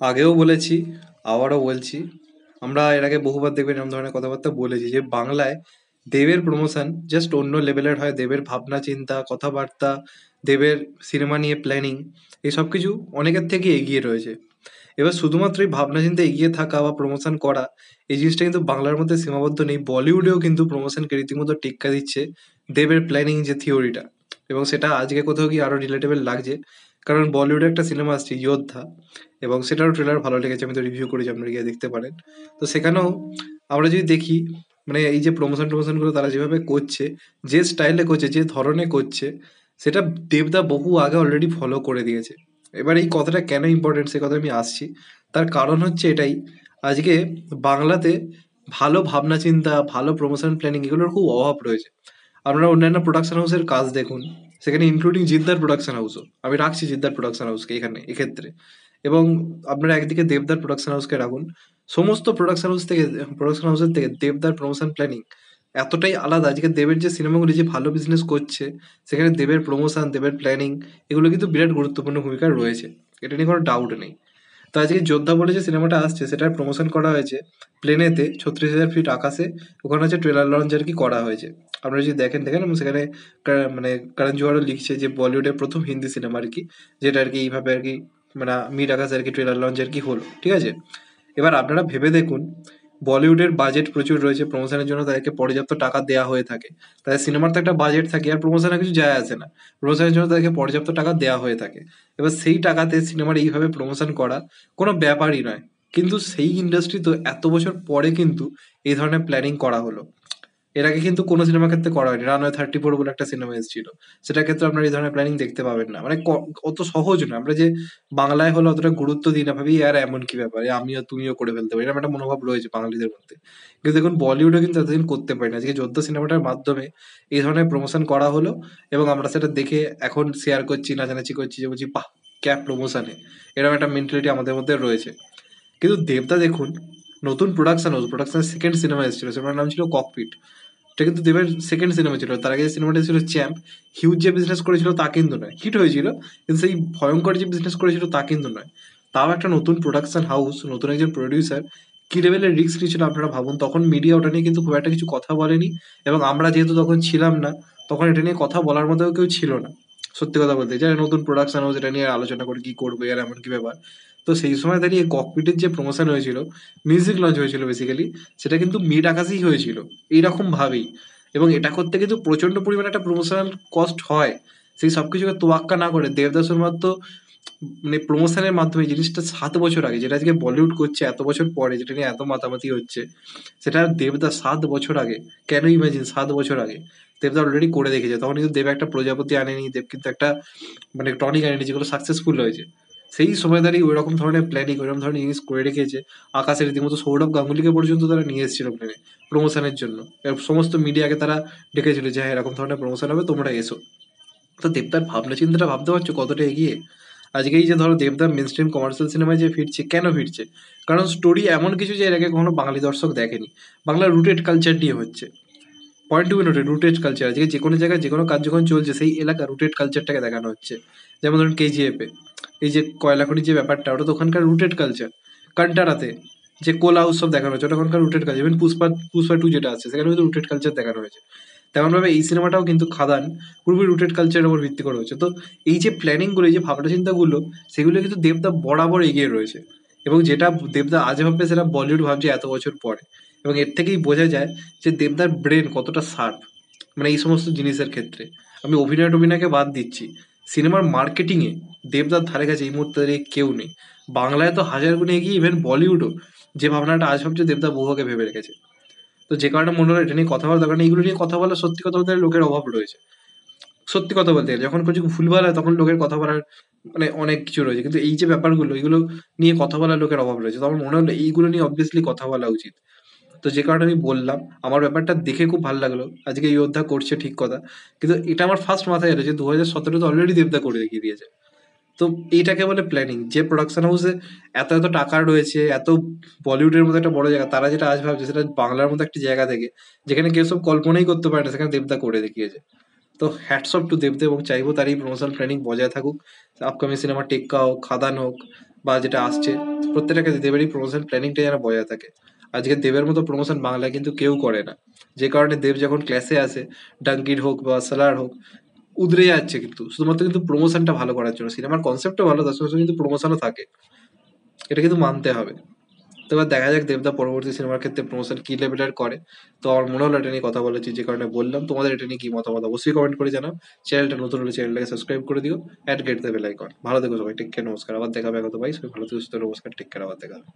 আগেও বলেছি, আবারও বলছি। আমরা এর আগে বহুবার দেখবেন এরকম ধরনের কথাবার্তা বলেছি যে বাংলায় দেবের প্রমোশন জাস্ট অন্য লেভেলের হয়। দেবের ভাবনা, চিন্তা, কথাবার্তা, দেবের সিনেমা নিয়ে প্ল্যানিং এই সব কিছু অনেকের থেকে এগিয়ে রয়েছে। এবার শুধুমাত্র এই ভাবনা, চিন্তা এগিয়ে থাকা বা প্রমোশন করা, এই জিনিসটা কিন্তু বাংলার মধ্যে সীমাবদ্ধ নেই। বলিউডেও কিন্তু প্রমোশনকে রীতিমতো টেক্কা দিচ্ছে দেবের প্ল্যানিং যে থিওরিটা এবং সেটা আজকে কোথাও গিয়ে আরও রিলেটেবল লাগছে। কারণ বলিউডে একটা সিনেমা আসছে যোদ্ধা এবং সেটারও ট্রেলার ভালো লেগেছে, আমি তো রিভিউ করেছি, আপনারা গিয়ে দেখতে পারেন। তো সেখানেও আমরা যদি দেখি মানে এই যে প্রমোশন টমোশনগুলো তারা যেভাবে করছে, যে স্টাইলে করছে, যে ধরনের করছে, সেটা দেবদা বহু আগে অলরেডি ফলো করে দিয়েছে। এবার এই কথাটা কেন ইম্পর্টেন্ট সে কথা আমি আসছি। তার কারণ হচ্ছে এটাই, আজকে বাংলাতে ভালো ভাবনা চিন্তা, ভালো প্রমোশন প্ল্যানিং এগুলোর খুব অভাব রয়েছে। আপনারা অন্যান্য প্রোডাকশন হাউসের কাজ দেখুন সেখানে ইনক্লুডিং জিদ্দার প্রোডাকশন হাউসও আমি রাখছি জিদ্দার প্রোডাকশন হাউসকে এখানে, এক্ষেত্রে। এবং আপনারা একদিকে দেবদার প্রোডাকশন হাউসকে রাখুন। সমস্ত প্রোডাকশন হাউস থেকে প্রোডাকশন হাউসের থেকে দেবদার প্রমোশন প্ল্যানিং এতটাই আলাদা। আজকে দেবের যে সিনেমাগুলি, যে ভালো বিজনেস করছে, সেখানে দেবের প্রমোশন দেবের প্ল্যানিং এগুলো কিন্তু বিরাট গুরুত্বপূর্ণ ভূমিকা রয়েছে। এটা নিয়ে কোনো ডাউট নেই। তো আজকে যোদ্ধা বলে যে সিনেমাটা আসছে, সেটার প্রমোশন করা হয়েছে প্লেনেতে ছত্রিশ হাজার ফিট আকাশে, ওখানে হচ্ছে ট্রেলার লঞ্চ আর কি করা হয়েছে। আপনারা যদি দেখেন দেখেন এবং সেখানে মানে কারণ জোয়ারও লিখছে যে বলিউডের প্রথম হিন্দি সিনেমা আর কি, যেটা আর কি এইভাবে আর কি মানে মিড আকাশে আর কি ট্রেলার লঞ্চ আর কি হলো, ঠিক আছে? এবার আপনারা ভেবে দেখুন বলিউডের বাজেট প্রচুর রয়েছে প্রমোশনের জন্য, তাদেরকে পর্যাপ্ত টাকা দেওয়া হয়ে থাকে। তাদের সিনেমার তো একটা বাজেট থাকে, আর প্রমোশনে কিছু যায় আসে না। প্রমোশনের জন্য তাদেরকে পর্যাপ্ত টাকা দেওয়া হয়ে থাকে। এবার সেই টাকাতে সিনেমার এইভাবে প্রমোশন করা কোনো ব্যাপারই নয়। কিন্তু সেই ইন্ডাস্ট্রি তো এত বছর পরে কিন্তু এই ধরনের প্ল্যানিং করা হলো। এর আগে কিন্তু কোনো সিনেমার ক্ষেত্রে করা হয়নি। রানওয়ে থার্টি ফোর বলে একটা সিনেমা এসেছিল। সেটার ক্ষেত্রে আপনার এই ধরনের প্ল্যানিং দেখতে পাবেন না। মানে অত সহজ নয়। আমরা যে বাংলায় হলে অতটা গুরুত্ব দিই না ভাবি আর এমন কি ব্যাপার? আমিও, তুমিও করে ফেলতে পারি। এরকম একটা মনোভাব রয়েছে বাঙালিদের মধ্যে। কিন্তু দেখুন বলিউডে কিন্তু এতদিন করতে পারি না। আজকে যোদ্ধা সিনেমাটার মাধ্যমে এই ধরনের প্রমোশন করা হলো এবং আমরা সেটা দেখে এখন শেয়ার করছি, নাচানাচি করছি যে বলছি, বাহ ক্যাপ প্রমোশনে এরকম একটা মেন্টালিটি আমাদের মধ্যে রয়েছে। কিন্তু দেবদা দেখুন নতুন প্রোডাকশন হাউস প্রোডাকশনের সেকেন্ড সিনেমা এসেছিল। সিনেমার নাম ছিল ককপিট এটা কিন্তু দেবের সেকেন্ড সিনেমা ছিল। তার আগে সিনেমাটা ছিল চ্যাম্প হিউজ যে বিজনেস করেছিল তা কিন্তু নয়। হিট হয়েছিল, কিন্তু সেই ভয়ঙ্কর যে বিজনেস করেছিল তা কিন্তু নয়। তাও একটা নতুন প্রোডাকশন হাউস নতুন একজন প্রডিউসার কি লেভেলের রিস্ক নিয়েছিল আপনারা ভাবুন। তখন মিডিয়া ওটা নিয়ে কিন্তু খুব একটা কিছু কথা বলেনি। এবং আমরা যেহেতু তখন ছিলাম না, তখন এটা নিয়ে কথা বলার মতো কেউ ছিল না। সত্যি কথা বলতে, যারা নতুন প্রোডাকশন হাউস এটা নিয়ে আলোচনা করে কি করবে আর এমন কি ব্যাপার। তো সেই সময় দাঁড়িয়ে ককপিটের যে প্রমোশন হয়েছিল মিউজিক লঞ্চ হয়েছিল বেসিক্যালি সেটা কিন্তু মিড আকাশেই হয়েছিল, এইরকম ভাবেই। এবং এটা করতে কিন্তু প্রচণ্ড পরিমাণে একটা প্রমোশনাল কস্ট হয়। সেই সব কিছুকে তোয়াক্কা না করে দেবদাসের তো মানে প্রমোশনের মাধ্যমে জিনিসটা সাত বছর আগে, যেটা আজকে বলিউড করছে এত বছর পরে, যেটা নিয়ে এত মাতামাতি হচ্ছে, সেটা দেবদা সাত বছর আগে, কেন ইমাজিন সাত বছর আগে দেবদা অলরেডি করে দেখেছে। তখন কিন্তু দেব একটা প্রজাপতি আনেনি, দেব কিন্তু একটা মানে টনিক আনেনি, যেগুলো সাকসেসফুল হয়েছে। সেই সময় দাঁড়িয়ে ওই রকম ধরনের প্ল্যানিং ওইরকম ধরনের জিনিস করে রেখেছে আকাশের রীতিমতো সৌরভ গাঙ্গুলিকে পর্যন্ত তারা নিয়ে এসেছিল প্ল্যানে প্রমোশনের জন্য। সমস্ত মিডিয়াকে তারা ডেকেছিল যে হ্যাঁ এরকম ধরনের প্রমোশন হবে, তোমরা এসো। তো দেবদার ভাবনা চিন্তাটা ভাবতে পারছ কতটা এগিয়ে? আজকে এই যে ধরো দেবদার মেন স্ট্রিম কমার্শিয়াল সিনেমায় যে ফিরছে, কেন ফিরছে? কারণ স্টোরি এমন কিছু যে এর আগে কখনো বাঙালি দর্শক দেখেনি। বাংলার রুটেড কালচার দিয়ে হচ্ছে। Point to noted rooted culture আজকে যে কোনো জায়গায় যে কোনো কাজ যখন চলছে, সেই এলাকা রুটেড কালচারটাকে দেখানো হচ্ছে। যেমন ধরুন কেজিএফ এই যে কয়লাখনির যে ব্যাপারটা, ওটা তো ওখানকার রুটেড কালচার কান্টারাতে যে কোলা উৎসব দেখানো হচ্ছে ওটা ওখানকার rooted culture even Pushpa Pushpa two যেটা আছে, সেখানে কিন্তু রুটেড কালচার দেখানো হয়েছে। তেমনভাবে এই সিনেমাটাও কিন্তু খাদান, পুরোপুরি রুটেড কালচারের উপর ভিত্তি করে হচ্ছে তো এই যে প্ল্যানিংগুলো এই যে ভাবনা চিন্তাগুলো, সেগুলো কিন্তু দেবদা বরাবর এগিয়ে রয়েছে। এবং যেটা দেবদা আজ ভাববে, সেটা বলিউড ভাবছে এত বছর পরে। এবং এর থেকেই বোঝা যায় যে দেবদার ব্রেন কতটা শার্প মানে এই সমস্ত জিনিসের ক্ষেত্রে। আমি অভিনয় টভিনয়কে বাদ দিচ্ছি। সিনেমার মার্কেটিংয়ে দেবদার ধারে কাছে এই মুহূর্তে দাঁড়িয়ে কেউ নেই। বাংলায় তো হাজার গুণে এগিয়ে ইভেন বলিউডও যে ভাবনাটা আজ ভাবছে দেবদা বহুকে ভেবে রেখেছে। তো যে কারণে মনে হলো এটা নিয়ে কথা বলা দরকার নেই। এইগুলো নিয়ে কথা বলা সত্যি কথা বলতে লোকের অভাব রয়েছে। সত্যি কথা বলতে গেলে যখন কিছু ভুলভাল হয় তখন লোকের কথা বলার মানে অনেক কিছু রয়েছে। কিন্তু এই যে ব্যাপারগুলো, এগুলো নিয়ে কথা বলার লোকের অভাব রয়েছে। তো আমার মনে হলো এইগুলো নিয়ে অবভিয়াসলি কথা বলা উচিত। তো যে কারণে আমি বললাম, আমার ব্যাপারটা দেখে খুব ভালো লাগল। আজকে এই যোদ্ধা করছে ঠিক কথা। কিন্তু এটা আমার ফার্স্ট মাথায় এলো যে দু হাজার সতেরোতে অলরেডি দেবদা করে দেখিয়ে দিয়েছে। তো এইটাকে বলে প্ল্যানিং যে প্রোডাকশন হাউসে এত এত টাকা রয়েছে, এত বলিউডের মতো একটা বড় জায়গা, তারা যেটা আজ ভাবছে সেটা বাংলার মতো একটা জায়গা থেকে, যেখানে কেউ সব কল্পনাই করতে পারে না, সেখানে দেবদা করে দেখিয়েছে। তো হ্যাটস অফ টু দেবদা এবং চাইব তার এই প্রমোশন প্ল্যানিং বজায় থাকুক। আপকামিং সিনেমা টেক্কা হোক, খাদান হোক, বা যেটা আসছে প্রত্যেকটা ক্ষেত্রে দেবেরই প্রমোশন প্ল্যানিংটা যেন বজায় থাকে। আজকে দেবের মতো প্রমোশন বাংলায় কিন্তু কেউ করে না। যে কারণে দেব যখন ক্লাসে আসে ডাঙ্কির হোক বা সালার হোক, উদরে যাচ্ছে কিন্তু। শুধুমাত্র কিন্তু প্রমোশনটা ভালো করার জন্য। সিনেমার কনসেপ্টও ভালো, তার সঙ্গে কিন্তু প্রমোশনও থাকে। এটা কিন্তু মানতে হবে। তো এবার দেখা যাক দেবদা পরবর্তী সিনেমার ক্ষেত্রে প্রমোশন কি লেভেলের করে। তো আমার মনে হলো এটা নিয়ে কথা বলেছি, যে কারণে বললাম, তোমাদের এটা নিয়ে কি মতামত অবশ্যই কমেন্ট করে জানাও। চ্যানেলটা নতুন হলে চ্যানেলটাকে সাবস্ক্রাইব করে দিও। অ্যাড গেট দেবে লাইক ভালো থেকো সবাই টেক কেয়ার নমস্কার। আবার দেখাবে কত ভাই সবাই ভালো থেকো, সুস্থ নমস্কার টেক কেয়ার আবার দেখাবে।